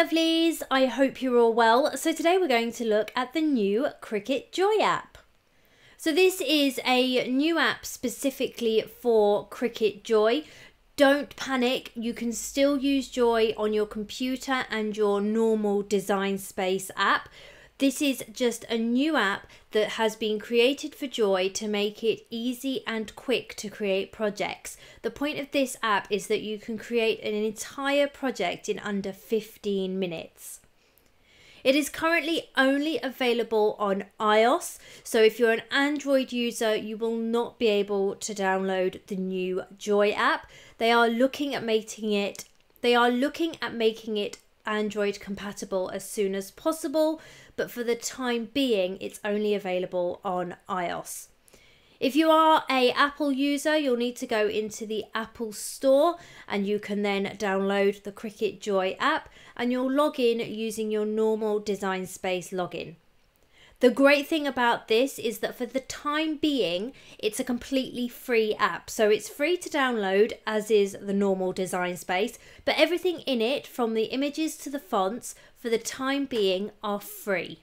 lovelies, I hope you're all well. So today we're going to look at the new Cricut Joy app. So this is a new app specifically for Cricut Joy. Don't panic, you can still use Joy on your computer and your normal Design Space app. This is just a new app that has been created for Joy to make it easy and quick to create projects. The point of this app is that you can create an entire project in under 15 minutes. It is currently only available on iOS, so if you're an Android user, you will not be able to download the new Joy app. They are looking at making it they are looking at making it Android compatible as soon as possible, but for the time being, it's only available on iOS. If you are a Apple user, you'll need to go into the Apple Store and you can then download the Cricut Joy app and you'll log in using your normal Design Space login. The great thing about this is that for the time being, it's a completely free app. So it's free to download, as is the normal design space, but everything in it, from the images to the fonts, for the time being, are free.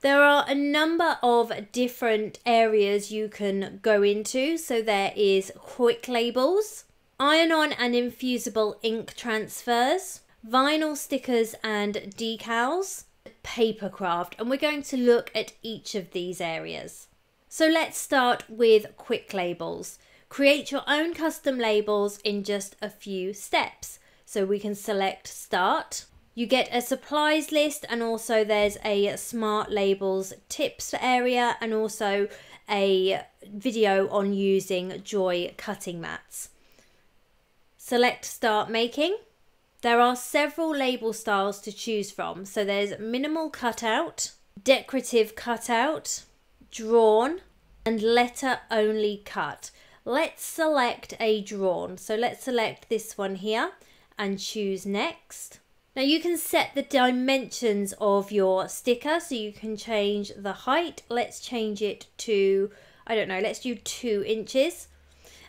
There are a number of different areas you can go into. So there is quick labels, iron-on and infusible ink transfers, vinyl stickers and decals, papercraft and we're going to look at each of these areas. So let's start with quick labels. Create your own custom labels in just a few steps. So we can select start. You get a supplies list and also there's a smart labels tips area and also a video on using Joy cutting mats. Select start making. There are several label styles to choose from. So there's minimal cutout, decorative cutout, drawn, and letter only cut. Let's select a drawn. So let's select this one here and choose next. Now you can set the dimensions of your sticker so you can change the height. Let's change it to, I don't know, let's do two inches.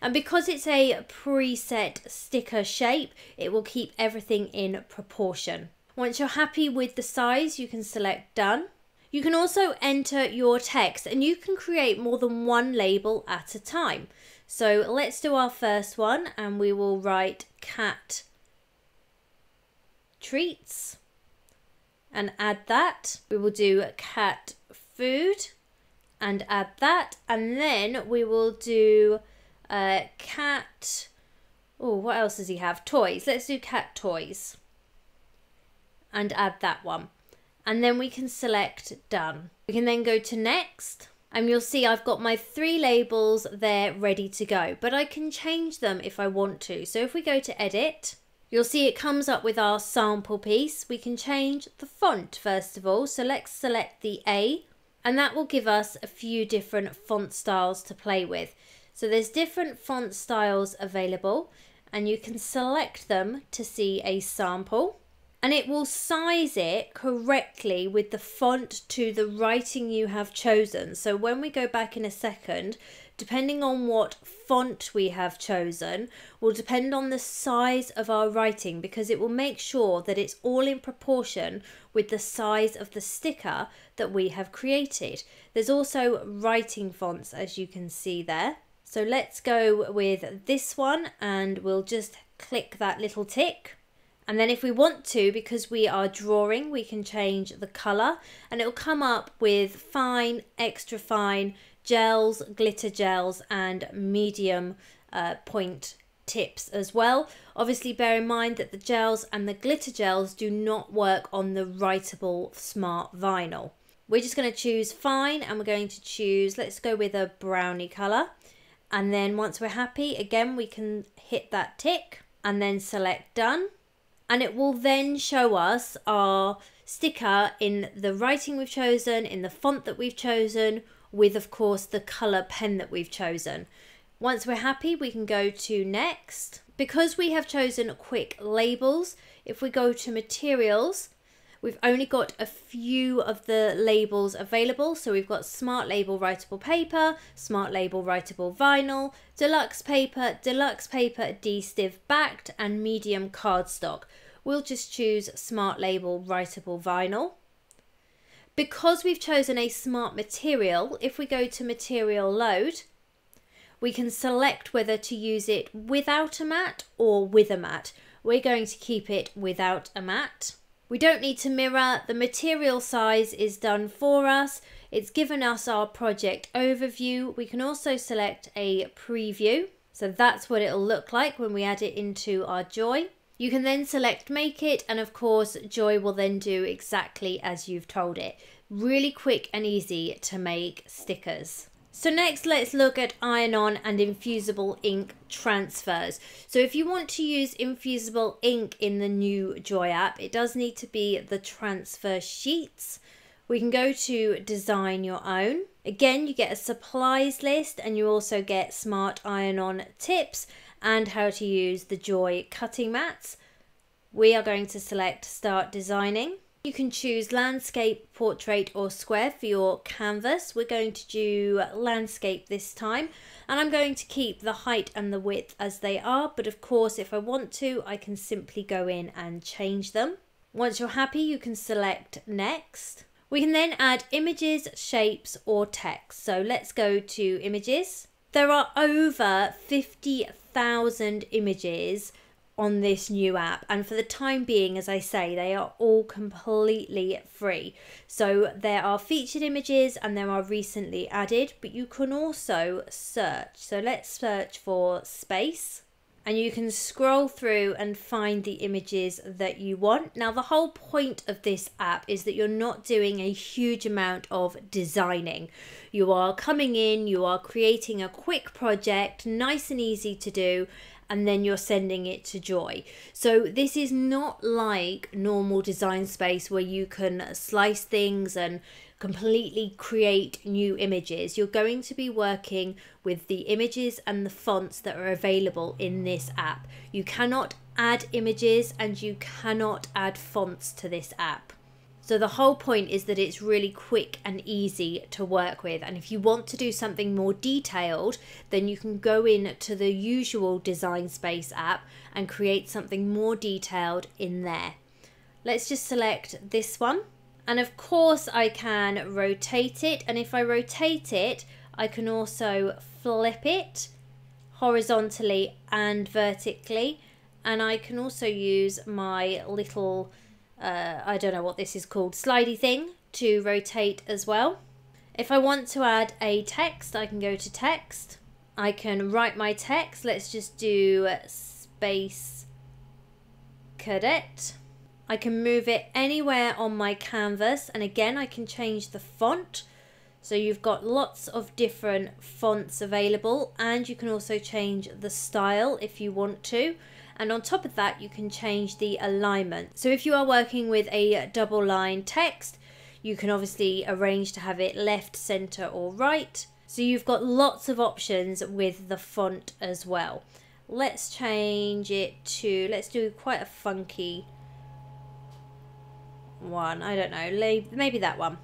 And because it's a preset sticker shape, it will keep everything in proportion. Once you're happy with the size, you can select done. You can also enter your text and you can create more than one label at a time. So let's do our first one and we will write cat treats and add that. We will do cat food and add that and then we will do uh, cat. Oh, what else does he have? Toys. Let's do cat toys. And add that one. And then we can select done. We can then go to next. And you'll see I've got my three labels there ready to go. But I can change them if I want to. So if we go to edit, you'll see it comes up with our sample piece. We can change the font first of all. So let's select the A. And that will give us a few different font styles to play with. So there's different font styles available and you can select them to see a sample and it will size it correctly with the font to the writing you have chosen. So when we go back in a second, depending on what font we have chosen, will depend on the size of our writing because it will make sure that it's all in proportion with the size of the sticker that we have created. There's also writing fonts as you can see there. So let's go with this one and we'll just click that little tick. And then if we want to, because we are drawing, we can change the colour and it will come up with fine, extra fine, gels, glitter gels and medium uh, point tips as well. Obviously bear in mind that the gels and the glitter gels do not work on the writable smart vinyl. We're just going to choose fine and we're going to choose, let's go with a brownie colour. And then once we're happy, again, we can hit that tick and then select done. And it will then show us our sticker in the writing we've chosen, in the font that we've chosen, with of course the colour pen that we've chosen. Once we're happy, we can go to next. Because we have chosen quick labels, if we go to materials, We've only got a few of the labels available. So we've got Smart Label Writable Paper, Smart Label Writable Vinyl, Deluxe Paper, Deluxe Paper D-Stiff Backed and Medium Cardstock. we'll just choose Smart Label Writable Vinyl. Because we've chosen a smart material, if we go to Material Load, we can select whether to use it without a mat or with a mat. We're going to keep it without a mat. We don't need to mirror, the material size is done for us. It's given us our project overview. We can also select a preview. So that's what it'll look like when we add it into our Joy. You can then select make it and of course Joy will then do exactly as you've told it. Really quick and easy to make stickers. So next let's look at iron-on and infusible ink transfers. So if you want to use infusible ink in the new Joy app, it does need to be the transfer sheets. We can go to design your own. Again, you get a supplies list and you also get smart iron-on tips and how to use the Joy cutting mats. We are going to select start designing. You can choose landscape, portrait or square for your canvas. We're going to do landscape this time and I'm going to keep the height and the width as they are but of course if I want to I can simply go in and change them. Once you're happy you can select next. We can then add images, shapes or text. So let's go to images. There are over 50,000 images on this new app and for the time being as I say they are all completely free so there are featured images and there are recently added but you can also search so let's search for space and you can scroll through and find the images that you want. Now, the whole point of this app is that you're not doing a huge amount of designing. You are coming in, you are creating a quick project, nice and easy to do, and then you're sending it to Joy. So this is not like normal design space where you can slice things and completely create new images. You're going to be working with the images and the fonts that are available in this app. You cannot add images and you cannot add fonts to this app. So the whole point is that it's really quick and easy to work with. And if you want to do something more detailed, then you can go in to the usual Design Space app and create something more detailed in there. Let's just select this one. And of course I can rotate it. And if I rotate it, I can also flip it horizontally and vertically. And I can also use my little uh, I don't know what this is called, slidey thing to rotate as well. If I want to add a text, I can go to text. I can write my text. Let's just do space cadet. I can move it anywhere on my canvas. And again, I can change the font. So you've got lots of different fonts available and you can also change the style if you want to and on top of that you can change the alignment. So if you are working with a double line text you can obviously arrange to have it left, center or right. So you've got lots of options with the font as well. Let's change it to, let's do quite a funky one. I don't know, maybe that one.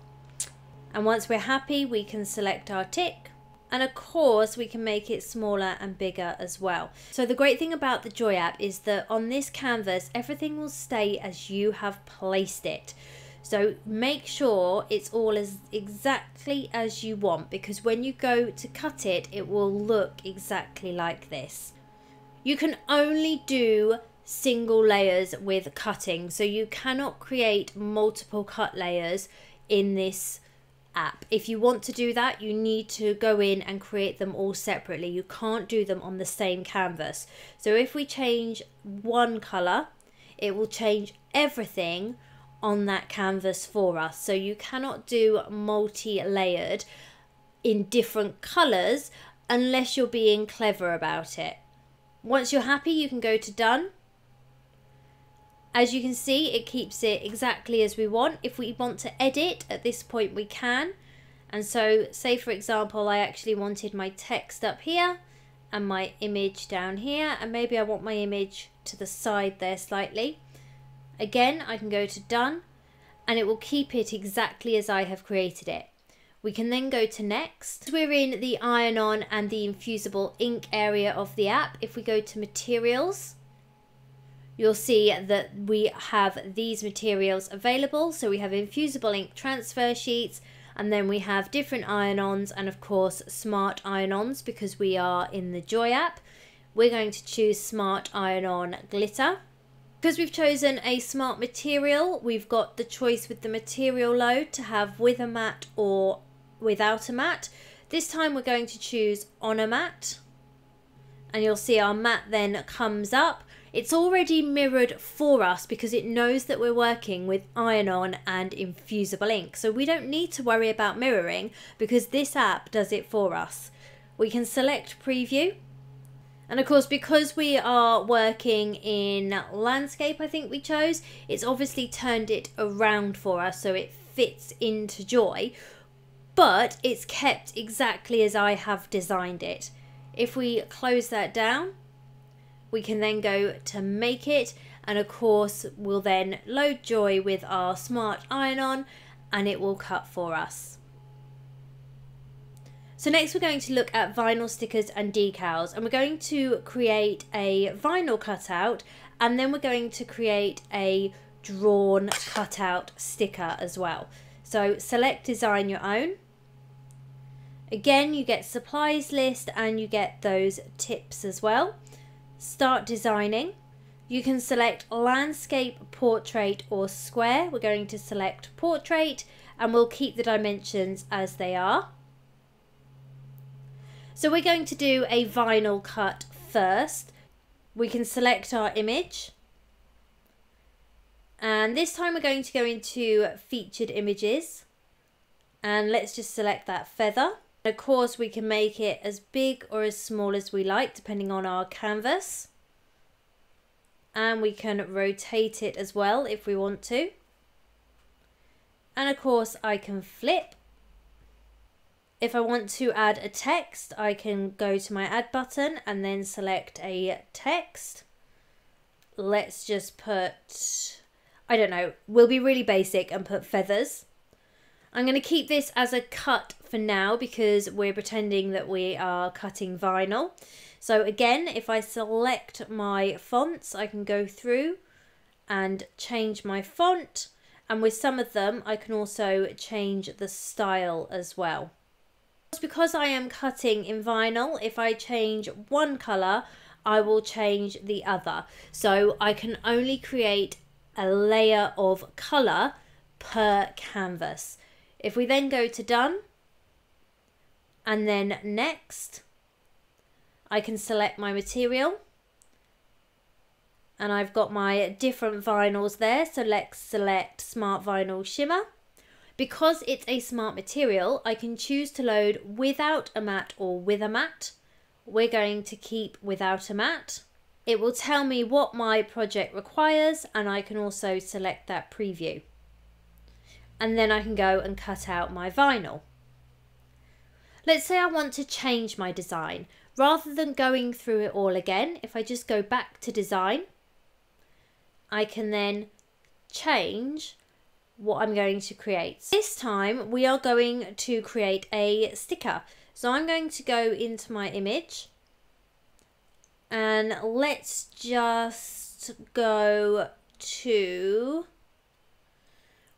And once we're happy, we can select our tick and of course, we can make it smaller and bigger as well. So the great thing about the Joy app is that on this canvas, everything will stay as you have placed it. So make sure it's all as exactly as you want because when you go to cut it, it will look exactly like this. You can only do single layers with cutting. So you cannot create multiple cut layers in this app. If you want to do that, you need to go in and create them all separately. You can't do them on the same canvas. So if we change one color, it will change everything on that canvas for us. So you cannot do multi-layered in different colors unless you're being clever about it. Once you're happy, you can go to done as you can see, it keeps it exactly as we want. If we want to edit at this point, we can. And so say, for example, I actually wanted my text up here and my image down here. And maybe I want my image to the side there slightly. Again, I can go to done and it will keep it exactly as I have created it. We can then go to next. We're in the iron-on and the infusible ink area of the app. If we go to materials, you'll see that we have these materials available. So we have infusible ink transfer sheets, and then we have different iron-ons and of course smart iron-ons because we are in the Joy app. We're going to choose smart iron-on glitter. Because we've chosen a smart material, we've got the choice with the material load to have with a mat or without a mat. This time we're going to choose on a mat. And you'll see our mat then comes up it's already mirrored for us because it knows that we're working with iron-on and infusible ink. So we don't need to worry about mirroring because this app does it for us. We can select preview. And of course, because we are working in landscape, I think we chose, it's obviously turned it around for us so it fits into Joy, but it's kept exactly as I have designed it. If we close that down, we can then go to make it and of course we'll then load Joy with our smart iron on and it will cut for us. So next we're going to look at vinyl stickers and decals and we're going to create a vinyl cutout and then we're going to create a drawn cutout sticker as well. So select design your own. Again you get supplies list and you get those tips as well start designing. You can select landscape, portrait or square. We're going to select portrait and we'll keep the dimensions as they are. So we're going to do a vinyl cut first. We can select our image. And this time we're going to go into featured images. And let's just select that feather. Of course, we can make it as big or as small as we like, depending on our canvas. And we can rotate it as well if we want to. And of course, I can flip. If I want to add a text, I can go to my add button and then select a text. Let's just put, I don't know, we'll be really basic and put feathers. I'm going to keep this as a cut for now because we're pretending that we are cutting vinyl. So again, if I select my fonts, I can go through and change my font. And with some of them, I can also change the style as well. Because I am cutting in vinyl, if I change one colour, I will change the other. So I can only create a layer of colour per canvas. If we then go to done and then next, I can select my material and I've got my different vinyls there. So let's select Smart Vinyl Shimmer. Because it's a smart material, I can choose to load without a mat or with a mat. We're going to keep without a mat. It will tell me what my project requires and I can also select that preview and then I can go and cut out my vinyl. Let's say I want to change my design. Rather than going through it all again, if I just go back to design, I can then change what I'm going to create. This time we are going to create a sticker. So I'm going to go into my image and let's just go to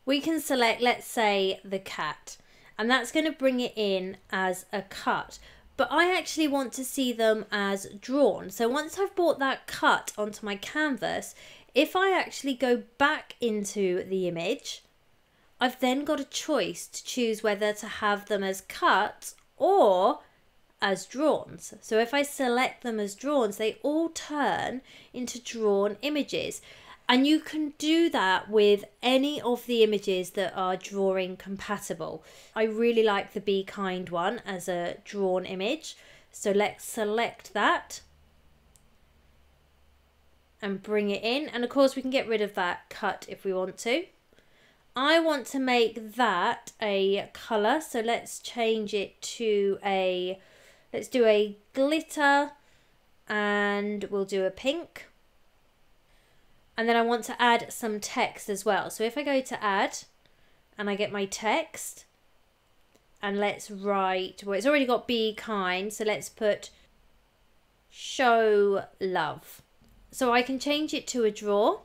we can select, let's say, the cat, and that's going to bring it in as a cut. But I actually want to see them as drawn. So once I've brought that cut onto my canvas, if I actually go back into the image, I've then got a choice to choose whether to have them as cut or as drawns. So if I select them as drawns, they all turn into drawn images. And you can do that with any of the images that are drawing compatible. I really like the Be Kind one as a drawn image. So let's select that and bring it in. And of course we can get rid of that cut if we want to. I want to make that a colour. So let's change it to a, let's do a glitter and we'll do a pink. And then I want to add some text as well. So if I go to add and I get my text and let's write, well, it's already got be kind. So let's put show love. So I can change it to a draw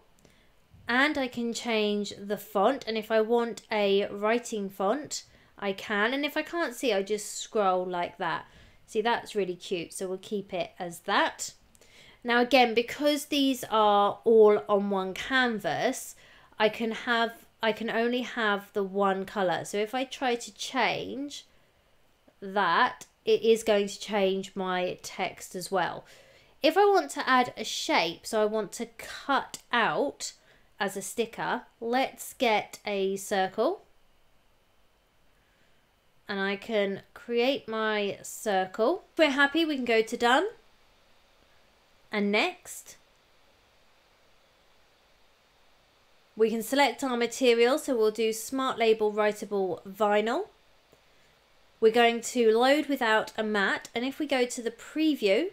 and I can change the font. And if I want a writing font, I can. And if I can't see, I just scroll like that. See, that's really cute. So we'll keep it as that. Now again, because these are all on one canvas, I can have I can only have the one colour. So if I try to change that, it is going to change my text as well. If I want to add a shape, so I want to cut out as a sticker, let's get a circle. And I can create my circle. If we're happy, we can go to done. And next. We can select our material, so we'll do Smart Label Writable Vinyl. We're going to load without a mat, and if we go to the preview,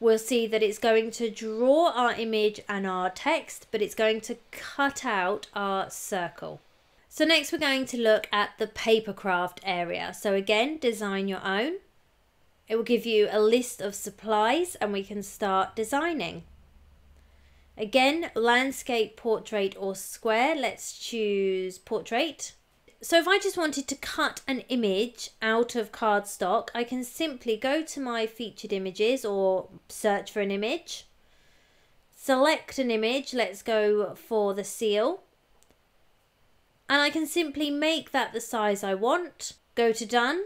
we'll see that it's going to draw our image and our text, but it's going to cut out our circle. So next we're going to look at the papercraft area. So again, design your own. It will give you a list of supplies and we can start designing. Again, landscape, portrait or square. Let's choose portrait. So if I just wanted to cut an image out of cardstock, I can simply go to my featured images or search for an image. Select an image, let's go for the seal. And I can simply make that the size I want. Go to done.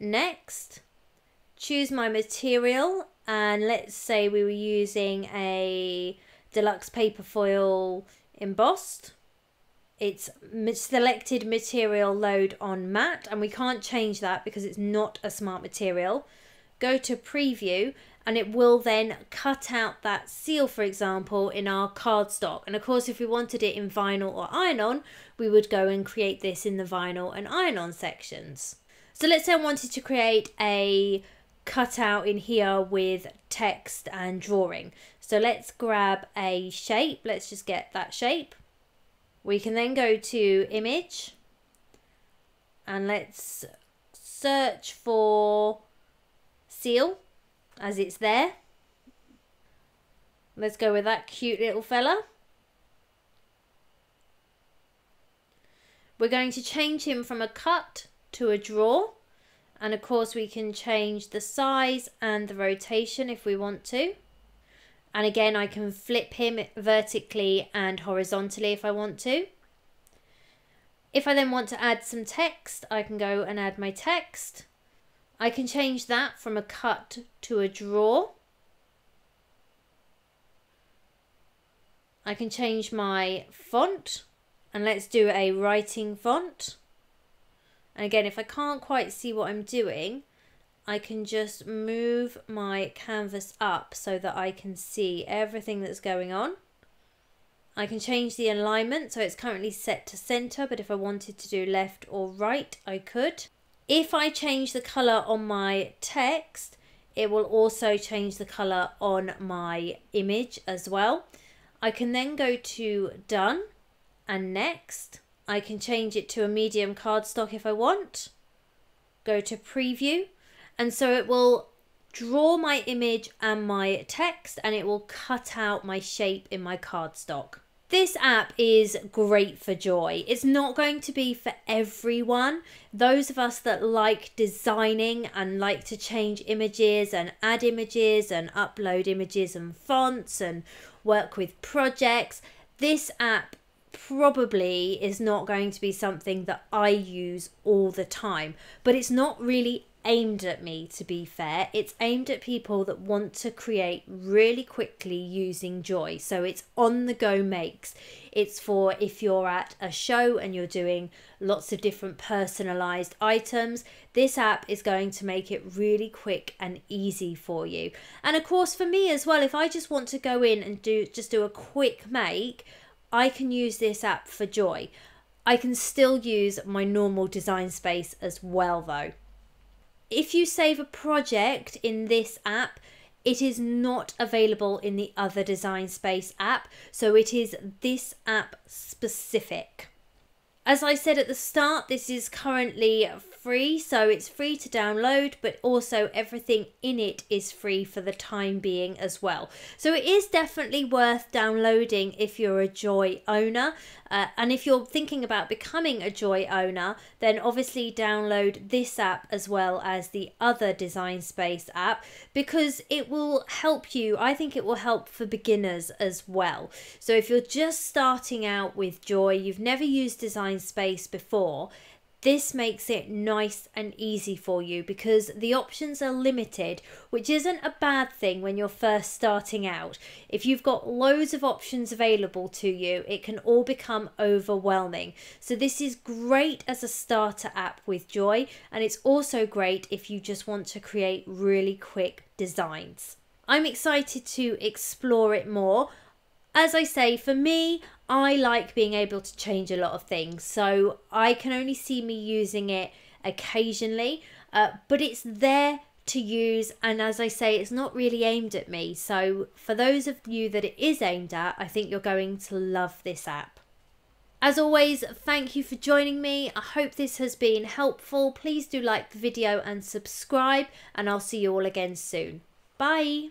Next. Choose my material and let's say we were using a deluxe paper foil embossed. It's selected material load on mat and we can't change that because it's not a smart material. Go to preview and it will then cut out that seal for example in our cardstock. And of course if we wanted it in vinyl or iron on we would go and create this in the vinyl and iron on sections so let's say I wanted to create a cutout in here with text and drawing. So let's grab a shape. Let's just get that shape. We can then go to image and let's search for seal as it's there. Let's go with that cute little fella. We're going to change him from a cut to a draw. And of course we can change the size and the rotation if we want to. And again I can flip him vertically and horizontally if I want to. If I then want to add some text I can go and add my text. I can change that from a cut to a draw. I can change my font and let's do a writing font and again, if I can't quite see what I'm doing, I can just move my canvas up so that I can see everything that's going on. I can change the alignment, so it's currently set to center, but if I wanted to do left or right, I could. If I change the color on my text, it will also change the color on my image as well. I can then go to done and next. I can change it to a medium cardstock if I want. Go to preview. And so it will draw my image and my text and it will cut out my shape in my cardstock. This app is great for joy. It's not going to be for everyone. Those of us that like designing and like to change images and add images and upload images and fonts and work with projects, this app probably is not going to be something that I use all the time, but it's not really aimed at me to be fair. It's aimed at people that want to create really quickly using Joy. So it's on the go makes. It's for if you're at a show and you're doing lots of different personalized items. This app is going to make it really quick and easy for you. And of course for me as well, if I just want to go in and do just do a quick make, I can use this app for joy. I can still use my normal design space as well though. If you save a project in this app, it is not available in the other Design Space app, so it is this app specific. As I said at the start, this is currently free, so it's free to download, but also everything in it is free for the time being as well. So it is definitely worth downloading if you're a Joy owner. Uh, and if you're thinking about becoming a Joy owner, then obviously download this app as well as the other Design Space app because it will help you. I think it will help for beginners as well. So if you're just starting out with Joy, you've never used Design Space before, this makes it nice and easy for you because the options are limited, which isn't a bad thing when you're first starting out. If you've got loads of options available to you, it can all become overwhelming. So, this is great as a starter app with Joy, and it's also great if you just want to create really quick designs. I'm excited to explore it more. As I say, for me, I like being able to change a lot of things. So I can only see me using it occasionally, uh, but it's there to use. And as I say, it's not really aimed at me. So for those of you that it is aimed at, I think you're going to love this app. As always, thank you for joining me. I hope this has been helpful. Please do like the video and subscribe, and I'll see you all again soon. Bye.